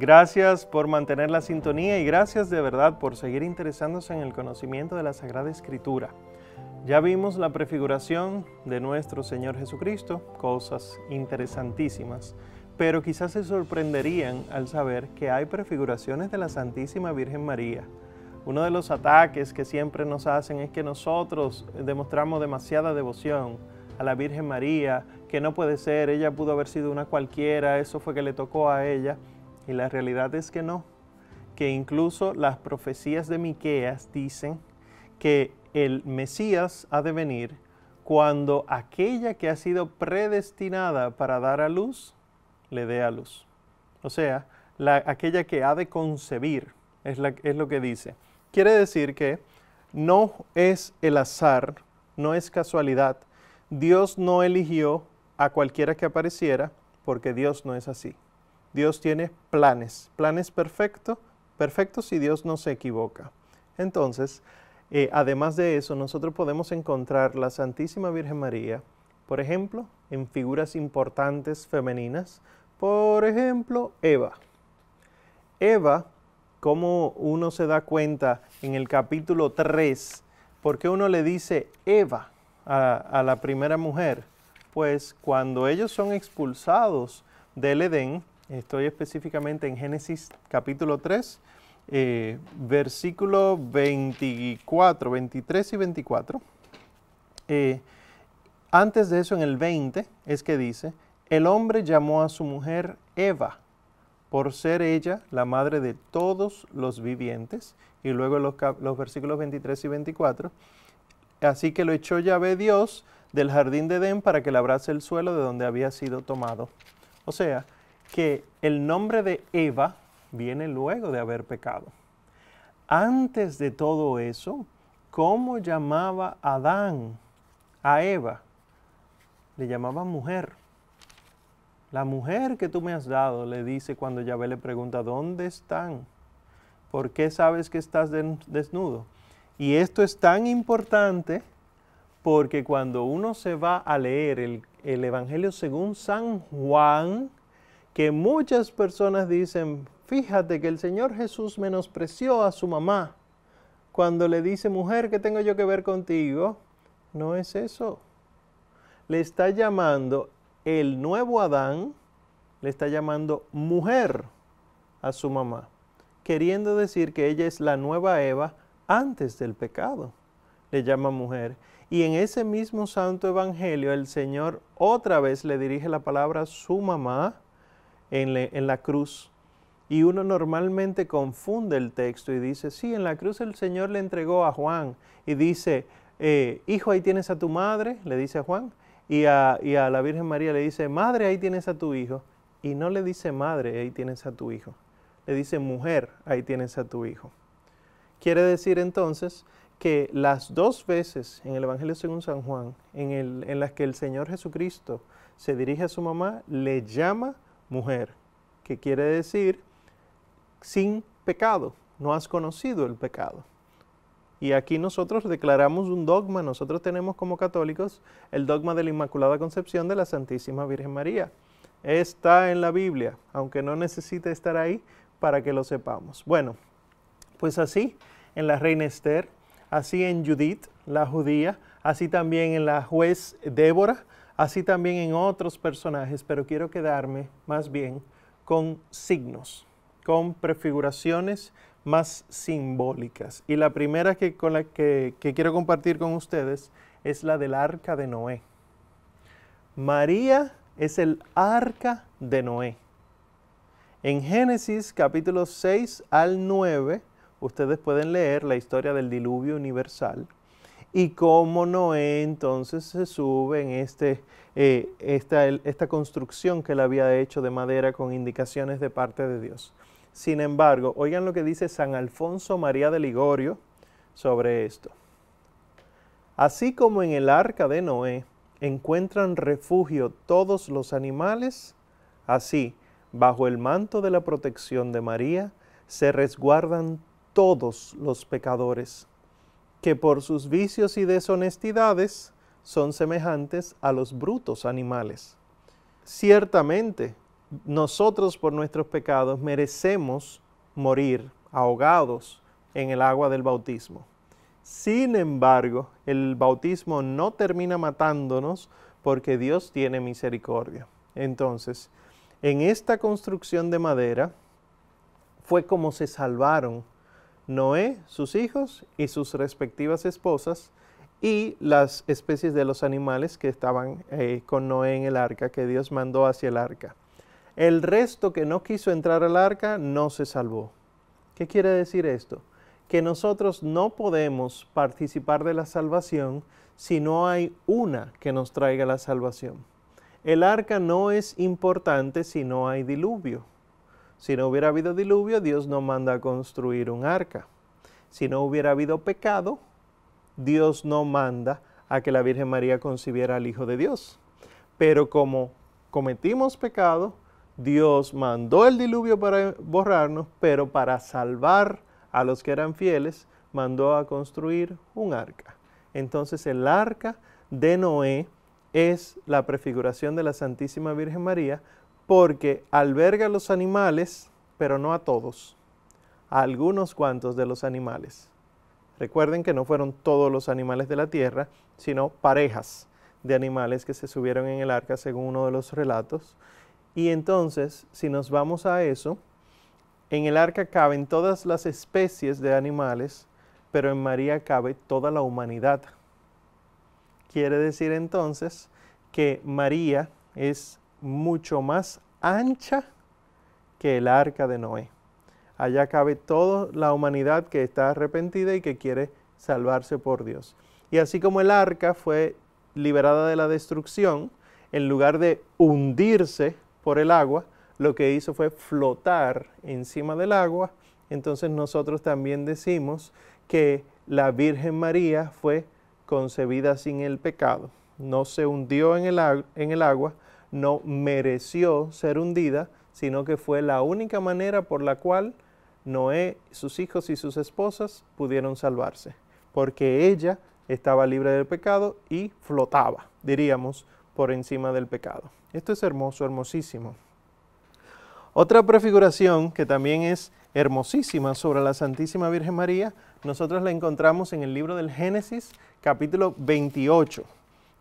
Gracias por mantener la sintonía y gracias de verdad por seguir interesándose en el conocimiento de la Sagrada Escritura. Ya vimos la prefiguración de nuestro Señor Jesucristo, cosas interesantísimas, pero quizás se sorprenderían al saber que hay prefiguraciones de la Santísima Virgen María. Uno de los ataques que siempre nos hacen es que nosotros demostramos demasiada devoción a la Virgen María, que no puede ser, ella pudo haber sido una cualquiera, eso fue que le tocó a ella. Y la realidad es que no, que incluso las profecías de Miqueas dicen que el Mesías ha de venir cuando aquella que ha sido predestinada para dar a luz, le dé a luz. O sea, la, aquella que ha de concebir, es, es lo que dice. Quiere decir que no es el azar, no es casualidad. Dios no eligió a cualquiera que apareciera porque Dios no es así. Dios tiene planes, planes perfectos, perfectos y Dios no se equivoca. Entonces, eh, además de eso, nosotros podemos encontrar la Santísima Virgen María, por ejemplo, en figuras importantes femeninas, por ejemplo, Eva. Eva, como uno se da cuenta en el capítulo 3, ¿por qué uno le dice Eva a la primera mujer? Pues cuando ellos son expulsados del Edén, estoy específicamente en Génesis capítulo 3, eh, versículo 24, 23 y 24. Eh, antes de eso, en el 20, es que dice, el hombre llamó a su mujer Eva, por ser ella la madre de todos los vivientes. Y luego los, los versículos 23 y 24. Así que lo echó Yahvé Dios del jardín de Edén para que labrase el suelo de donde había sido tomado. O sea, que el nombre de Eva viene luego de haber pecado. Antes de todo eso, ¿cómo llamaba Adán a Eva? Le llamaba mujer. La mujer que tú me has dado, le dice cuando Yahvé le pregunta, ¿dónde están? ¿Por qué sabes que estás desnudo? Y esto es tan importante porque cuando uno se va a leer el, el Evangelio según San Juan, que muchas personas dicen, fíjate que el Señor Jesús menospreció a su mamá cuando le dice, mujer, ¿qué tengo yo que ver contigo? No es eso. Le está llamando el nuevo Adán, le está llamando mujer a su mamá, queriendo decir que ella es la nueva Eva antes del pecado. Le llama mujer. Y en ese mismo santo evangelio el Señor otra vez le dirige la palabra a su mamá, en, la cruz. Y uno normalmente confunde el texto y dice, sí, en la cruz el Señor le entregó a Juan y dice, eh, hijo, ahí tienes a tu madre, le dice a Juan, y a, y a la Virgen María le dice, madre, ahí tienes a tu hijo. Y no le dice madre, ahí tienes a tu hijo. Le dice mujer, ahí tienes a tu hijo. Quiere decir entonces que las dos veces en el Evangelio según San Juan, en, el, en las que el Señor Jesucristo se dirige a su mamá, le llama mujer, que quiere decir sin pecado, no has conocido el pecado. Y aquí nosotros declaramos un dogma, nosotros tenemos como católicos el dogma de la Inmaculada Concepción de la Santísima Virgen María. Está en la Biblia, aunque no necesite estar ahí para que lo sepamos. Bueno, pues así en la reina Esther, así en Judith, la judía, así también en la juez Débora, así también en otros personajes, pero quiero quedarme más bien con signos, con prefiguraciones más simbólicas. Y la primera que, con la que, quiero compartir con ustedes es la del arca de Noé. María es el arca de Noé. En Génesis capítulo 6 al 9, ustedes pueden leer la historia del diluvio universal y cómo Noé entonces se sube en este, eh, esta, esta construcción que él había hecho de madera con indicaciones de parte de Dios. Sin embargo, oigan lo que dice San Alfonso María de Ligorio sobre esto. Así como en el arca de Noé encuentran refugio todos los animales, así, bajo el manto de la protección de María, se resguardan todos los pecadores que por sus vicios y deshonestidades son semejantes a los brutos animales. Ciertamente, nosotros por nuestros pecados merecemos morir ahogados en el agua del bautismo. Sin embargo, el bautismo no termina matándonos porque Dios tiene misericordia. Entonces, en esta construcción de madera fue como se salvaron Noé, sus hijos y sus respectivas esposas y las especies de los animales que estaban eh, con Noé en el arca, que Dios mandó hacia el arca. El resto que no quiso entrar al arca no se salvó. ¿Qué quiere decir esto? Que nosotros no podemos participar de la salvación si no hay una que nos traiga la salvación. El arca no es importante si no hay diluvio. Si no hubiera habido diluvio, Dios no manda a construir un arca. Si no hubiera habido pecado, Dios no manda a que la Virgen María concibiera al Hijo de Dios. Pero como cometimos pecado, Dios mandó el diluvio para borrarnos, pero para salvar a los que eran fieles, mandó a construir un arca. Entonces el arca de Noé es la prefiguración de la Santísima Virgen María porque alberga a los animales, pero no a todos, a algunos cuantos de los animales. Recuerden que no fueron todos los animales de la tierra, sino parejas de animales que se subieron en el arca según uno de los relatos. Y entonces, si nos vamos a eso, en el arca caben todas las especies de animales, pero en María cabe toda la humanidad. Quiere decir entonces que María es mucho más ancha que el arca de Noé. Allá cabe toda la humanidad que está arrepentida y que quiere salvarse por Dios. Y así como el arca fue liberada de la destrucción, en lugar de hundirse por el agua, lo que hizo fue flotar encima del agua. Entonces nosotros también decimos que la Virgen María fue concebida sin el pecado. No se hundió en el, en el agua, no mereció ser hundida, sino que fue la única manera por la cual Noé, sus hijos y sus esposas pudieron salvarse, porque ella estaba libre del pecado y flotaba, diríamos, por encima del pecado. Esto es hermoso, hermosísimo. Otra prefiguración que también es hermosísima sobre la Santísima Virgen María, nosotros la encontramos en el libro del Génesis, capítulo 28,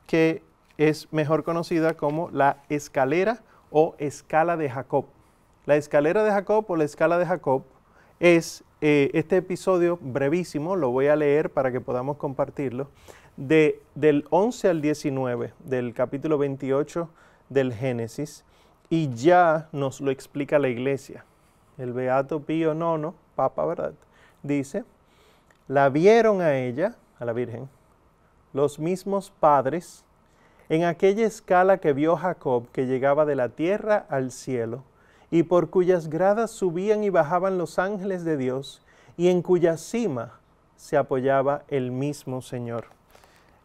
que es mejor conocida como la escalera o escala de Jacob. La escalera de Jacob o la escala de Jacob es eh, este episodio brevísimo, lo voy a leer para que podamos compartirlo, de, del 11 al 19 del capítulo 28 del Génesis, y ya nos lo explica la iglesia. El Beato Pío IX, Papa, ¿verdad? Dice, la vieron a ella, a la Virgen, los mismos padres, en aquella escala que vio Jacob que llegaba de la tierra al cielo, y por cuyas gradas subían y bajaban los ángeles de Dios, y en cuya cima se apoyaba el mismo Señor.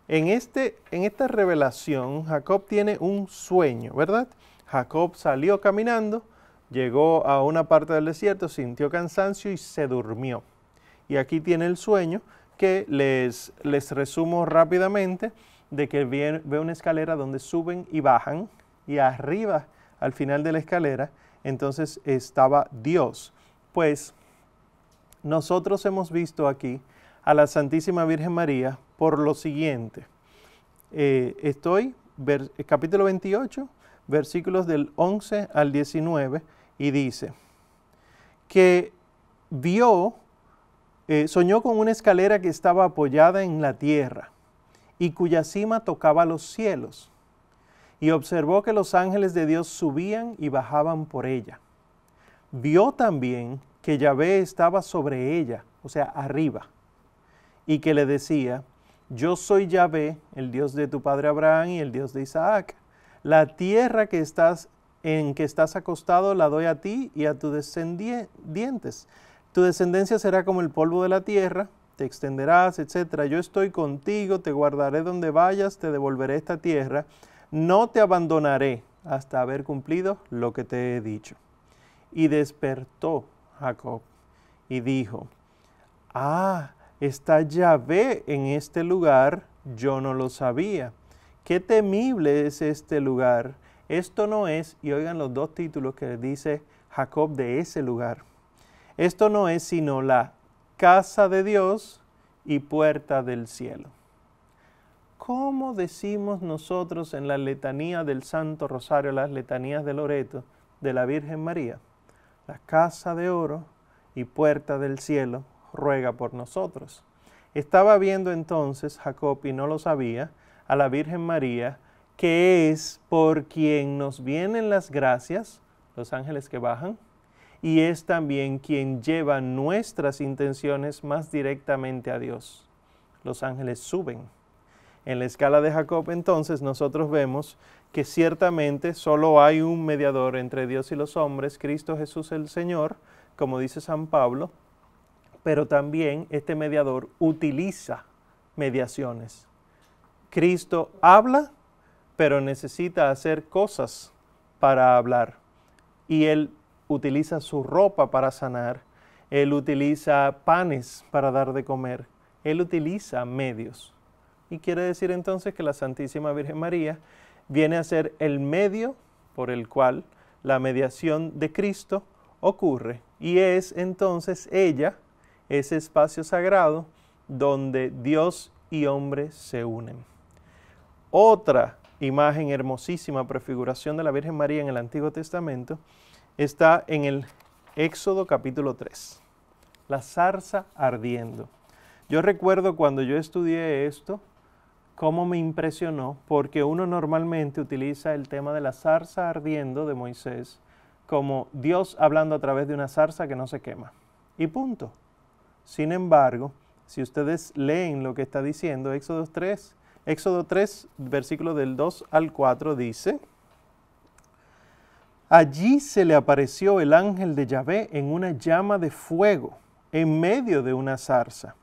En, este, en esta revelación, Jacob tiene un sueño, ¿verdad? Jacob salió caminando, llegó a una parte del desierto, sintió cansancio y se durmió. Y aquí tiene el sueño que les, les resumo rápidamente de que ve, ve una escalera donde suben y bajan y arriba, al final de la escalera, entonces estaba Dios. Pues nosotros hemos visto aquí a la Santísima Virgen María por lo siguiente. Eh, estoy, capítulo 28, versículos del 11 al 19, y dice que vio, eh, soñó con una escalera que estaba apoyada en la tierra y cuya cima tocaba los cielos y observó que los ángeles de Dios subían y bajaban por ella. Vio también que Yahvé estaba sobre ella, o sea, arriba, y que le decía, yo soy Yahvé, el Dios de tu padre Abraham y el Dios de Isaac. La tierra que estás en que estás acostado la doy a ti y a tus descendientes. Tu descendencia será como el polvo de la tierra, te extenderás, etc. Yo estoy contigo, te guardaré donde vayas, te devolveré esta tierra no te abandonaré hasta haber cumplido lo que te he dicho. Y despertó Jacob y dijo, ah, está Yahvé en este lugar, yo no lo sabía. Qué temible es este lugar. Esto no es, y oigan los dos títulos que dice Jacob de ese lugar, esto no es sino la casa de Dios y puerta del cielo. ¿Cómo decimos nosotros en la letanía del Santo Rosario, las letanías de Loreto, de la Virgen María? La casa de oro y puerta del cielo ruega por nosotros. Estaba viendo entonces Jacob, y no lo sabía, a la Virgen María, que es por quien nos vienen las gracias, los ángeles que bajan, y es también quien lleva nuestras intenciones más directamente a Dios. Los ángeles suben. En la escala de Jacob entonces nosotros vemos que ciertamente solo hay un mediador entre Dios y los hombres, Cristo Jesús el Señor, como dice San Pablo, pero también este mediador utiliza mediaciones. Cristo habla, pero necesita hacer cosas para hablar. Y Él utiliza su ropa para sanar, Él utiliza panes para dar de comer, Él utiliza medios. Y quiere decir entonces que la Santísima Virgen María viene a ser el medio por el cual la mediación de Cristo ocurre. Y es entonces ella, ese espacio sagrado, donde Dios y hombre se unen. Otra imagen hermosísima, prefiguración de la Virgen María en el Antiguo Testamento, está en el Éxodo capítulo 3, la zarza ardiendo. Yo recuerdo cuando yo estudié esto, cómo me impresionó, porque uno normalmente utiliza el tema de la zarza ardiendo de Moisés como Dios hablando a través de una zarza que no se quema. Y punto. Sin embargo, si ustedes leen lo que está diciendo Éxodo 3, Éxodo 3, versículo del 2 al 4 dice, Allí se le apareció el ángel de Yahvé en una llama de fuego, en medio de una zarza.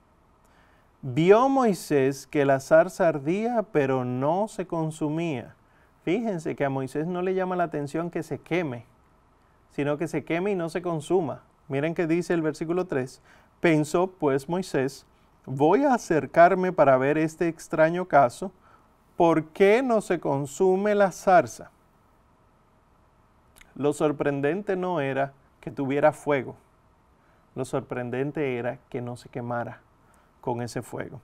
Vio Moisés que la zarza ardía, pero no se consumía. Fíjense que a Moisés no le llama la atención que se queme, sino que se queme y no se consuma. Miren que dice el versículo 3. Pensó pues Moisés, voy a acercarme para ver este extraño caso. ¿Por qué no se consume la zarza? Lo sorprendente no era que tuviera fuego, lo sorprendente era que no se quemara con ese fuego.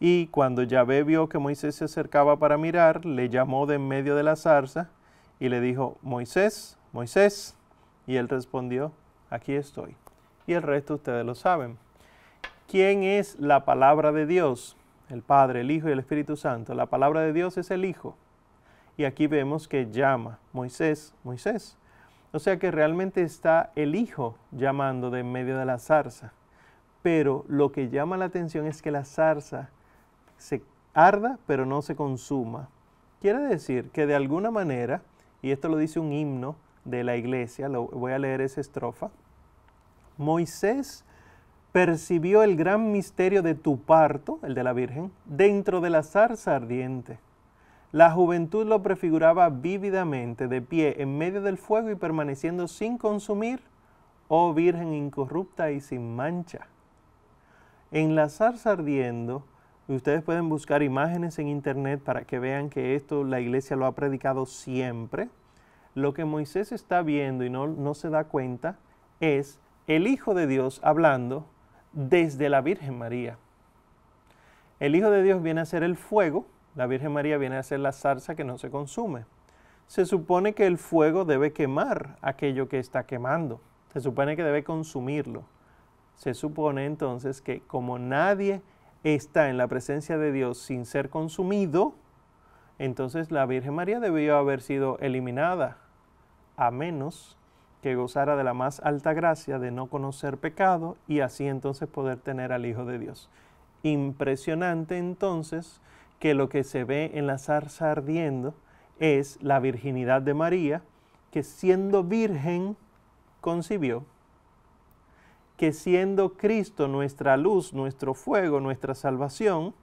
Y cuando Yahvé vio que Moisés se acercaba para mirar, le llamó de en medio de la zarza y le dijo, Moisés, Moisés. Y él respondió, aquí estoy. Y el resto ustedes lo saben. ¿Quién es la palabra de Dios? El Padre, el Hijo y el Espíritu Santo. La palabra de Dios es el Hijo. Y aquí vemos que llama, Moisés, Moisés. O sea que realmente está el Hijo llamando de en medio de la zarza. Pero lo que llama la atención es que la zarza se arda, pero no se consuma. Quiere decir que de alguna manera, y esto lo dice un himno de la iglesia, lo, voy a leer esa estrofa, Moisés percibió el gran misterio de tu parto, el de la Virgen, dentro de la zarza ardiente. La juventud lo prefiguraba vívidamente, de pie, en medio del fuego y permaneciendo sin consumir, oh Virgen incorrupta y sin mancha. En la zarza ardiendo, ustedes pueden buscar imágenes en internet para que vean que esto la iglesia lo ha predicado siempre. Lo que Moisés está viendo y no, no se da cuenta es el Hijo de Dios hablando desde la Virgen María. El Hijo de Dios viene a ser el fuego la Virgen María viene a ser la zarza que no se consume. Se supone que el fuego debe quemar aquello que está quemando. Se supone que debe consumirlo. Se supone entonces que como nadie está en la presencia de Dios sin ser consumido, entonces la Virgen María debió haber sido eliminada, a menos que gozara de la más alta gracia de no conocer pecado y así entonces poder tener al Hijo de Dios. Impresionante entonces que lo que se ve en la zarza ardiendo es la virginidad de María, que siendo virgen concibió, que siendo Cristo nuestra luz, nuestro fuego, nuestra salvación,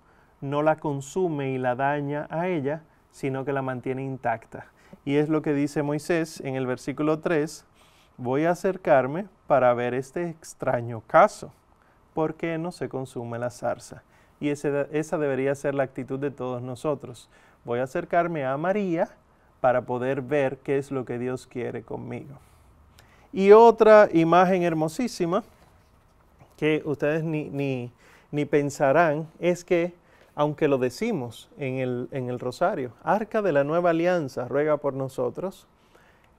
no la consume y la daña a ella, sino que la mantiene intacta. Y es lo que dice Moisés en el versículo 3, voy a acercarme para ver este extraño caso, ¿por qué no se consume la zarza? Y esa debería ser la actitud de todos nosotros. Voy a acercarme a María para poder ver qué es lo que Dios quiere conmigo. Y otra imagen hermosísima que ustedes ni, ni, pensarán es que, aunque lo decimos en el, en el rosario, Arca de la Nueva Alianza ruega por nosotros,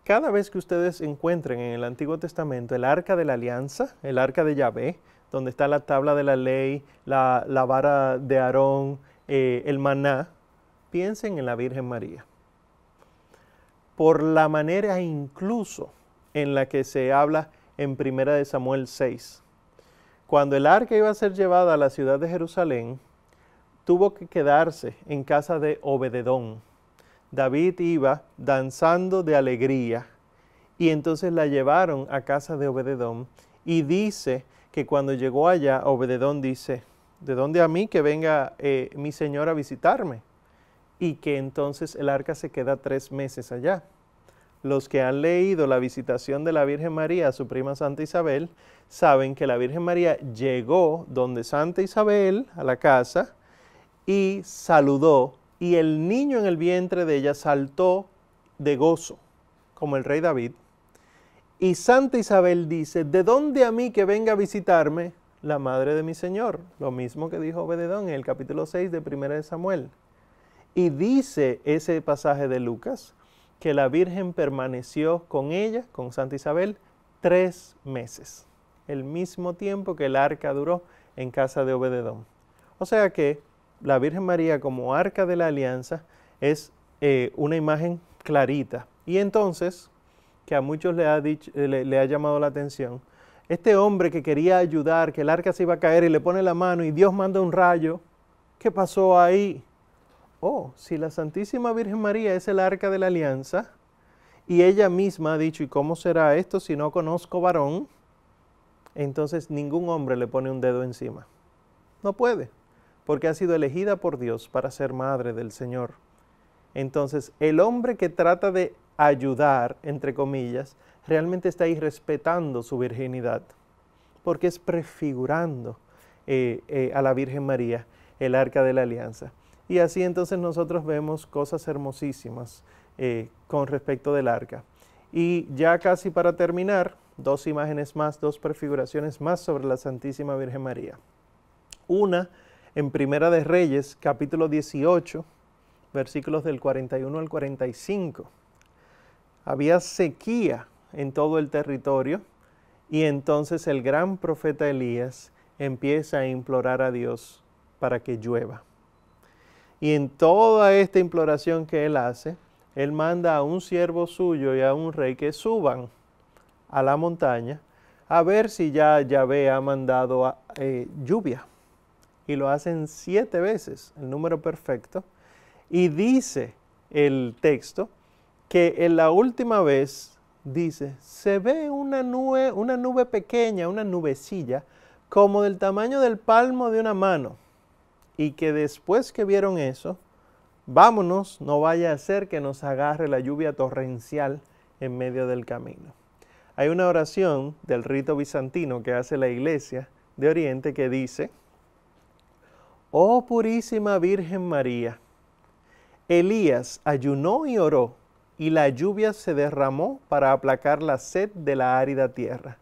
cada vez que ustedes encuentren en el Antiguo Testamento el Arca de la Alianza, el Arca de Yahvé, donde está la tabla de la ley, la, vara de Aarón, eh, el maná, piensen en la Virgen María. Por la manera incluso en la que se habla en Primera de Samuel 6. Cuando el arca iba a ser llevada a la ciudad de Jerusalén, tuvo que quedarse en casa de Obededón. David iba danzando de alegría y entonces la llevaron a casa de Obededón y dice que cuando llegó allá, Obededón dice, ¿de dónde a mí que venga eh, mi señor a visitarme? Y que entonces el arca se queda tres meses allá. Los que han leído la visitación de la Virgen María a su prima Santa Isabel, saben que la Virgen María llegó donde Santa Isabel, a la casa, y saludó, y el niño en el vientre de ella saltó de gozo, como el rey David, y Santa Isabel dice, ¿de dónde a mí que venga a visitarme la madre de mi Señor? Lo mismo que dijo Obededón en el capítulo 6 de 1 de Samuel. Y dice ese pasaje de Lucas que la Virgen permaneció con ella, con Santa Isabel, tres meses, el mismo tiempo que el arca duró en casa de Obededón. O sea que la Virgen María como arca de la alianza es eh, una imagen clarita. Y entonces que a muchos le ha, dicho, le, ha llamado la atención. Este hombre que quería ayudar, que el arca se iba a caer y le pone la mano y Dios manda un rayo, ¿qué pasó ahí? Oh, si la Santísima Virgen María es el arca de la alianza y ella misma ha dicho, ¿y cómo será esto si no conozco varón? Entonces ningún hombre le pone un dedo encima. No puede, porque ha sido elegida por Dios para ser madre del Señor. Entonces, el hombre que trata de ayudar, entre comillas, realmente está irrespetando su virginidad, porque es prefigurando eh, eh, a la Virgen María, el arca de la alianza. Y así entonces nosotros vemos cosas hermosísimas eh, con respecto del arca. Y ya casi para terminar, dos imágenes más, dos prefiguraciones más sobre la Santísima Virgen María. Una en Primera de Reyes, capítulo 18, versículos del 41 al 45 había sequía en todo el territorio y entonces el gran profeta Elías empieza a implorar a Dios para que llueva. Y en toda esta imploración que él hace, él manda a un siervo suyo y a un rey que suban a la montaña a ver si ya Yahvé ha mandado eh, lluvia. Y lo hacen siete veces, el número perfecto. Y dice el texto que en la última vez dice, se ve una nube, una nube pequeña, una nubecilla, como del tamaño del palmo de una mano. Y que después que vieron eso, vámonos, no vaya a ser que nos agarre la lluvia torrencial en medio del camino. Hay una oración del rito bizantino que hace la iglesia de Oriente que dice, Oh purísima Virgen María, Elías ayunó y oró y la lluvia se derramó para aplacar la sed de la árida tierra.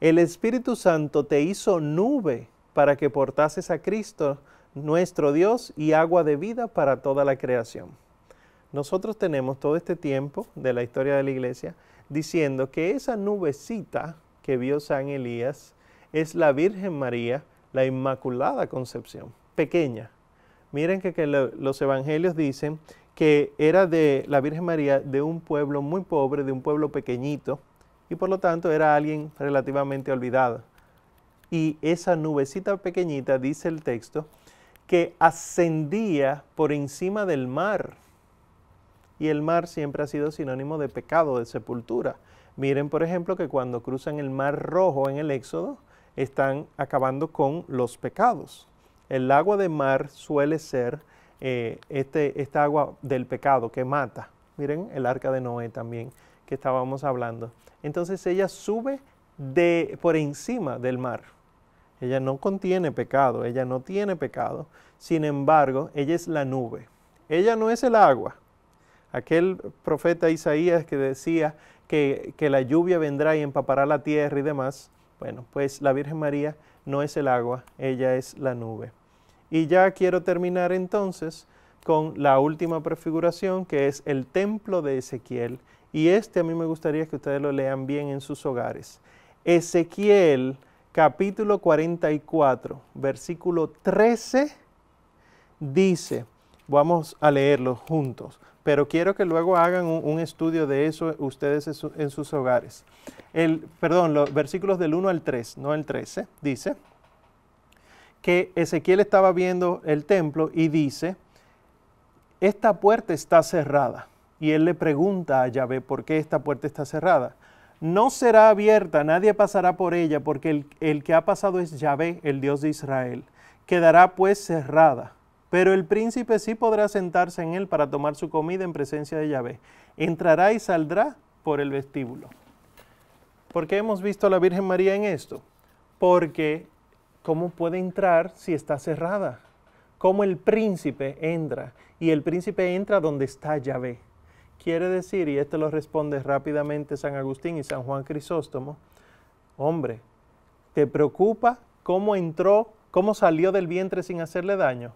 El Espíritu Santo te hizo nube para que portases a Cristo, nuestro Dios, y agua de vida para toda la creación. Nosotros tenemos todo este tiempo de la historia de la iglesia diciendo que esa nubecita que vio San Elías es la Virgen María, la Inmaculada Concepción, pequeña. Miren que, los evangelios dicen que era de la Virgen María de un pueblo muy pobre, de un pueblo pequeñito, y por lo tanto era alguien relativamente olvidado. Y esa nubecita pequeñita, dice el texto, que ascendía por encima del mar. Y el mar siempre ha sido sinónimo de pecado, de sepultura. Miren, por ejemplo, que cuando cruzan el mar rojo en el Éxodo, están acabando con los pecados. El agua de mar suele ser eh, este, esta agua del pecado que mata. Miren el arca de Noé también que estábamos hablando. Entonces ella sube de, por encima del mar. Ella no contiene pecado, ella no tiene pecado. Sin embargo, ella es la nube. Ella no es el agua. Aquel profeta Isaías que decía que, que la lluvia vendrá y empapará la tierra y demás, bueno, pues la Virgen María no es el agua, ella es la nube. Y ya quiero terminar entonces con la última prefiguración que es el templo de Ezequiel. Y este a mí me gustaría que ustedes lo lean bien en sus hogares. Ezequiel capítulo 44, versículo 13, dice, vamos a leerlo juntos, pero quiero que luego hagan un, estudio de eso ustedes en, sus hogares. El, perdón, los versículos del 1 al 3, no el 13, dice que Ezequiel estaba viendo el templo y dice, esta puerta está cerrada. Y él le pregunta a Yahvé por qué esta puerta está cerrada no será abierta, nadie pasará por ella, porque el, que ha pasado es Yahvé, el Dios de Israel. Quedará pues cerrada, pero el príncipe sí podrá sentarse en él para tomar su comida en presencia de Yahvé. Entrará y saldrá por el vestíbulo. ¿Por qué hemos visto a la Virgen María en esto? Porque ¿cómo puede entrar si está cerrada? ¿Cómo el príncipe entra? Y el príncipe entra donde está Yahvé. Quiere decir, y esto lo responde rápidamente San Agustín y San Juan Crisóstomo, hombre, ¿te preocupa cómo entró, cómo salió del vientre sin hacerle daño?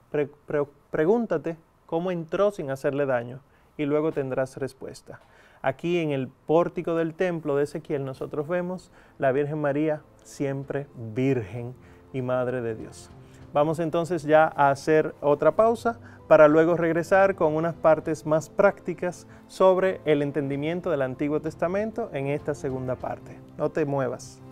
pregúntate cómo entró sin hacerle daño y luego tendrás respuesta. Aquí en el pórtico del templo de Ezequiel nosotros vemos la Virgen María siempre virgen y Madre de Dios. Vamos entonces ya a hacer otra pausa para luego regresar con unas partes más prácticas sobre el entendimiento del Antiguo Testamento en esta segunda parte. No te muevas.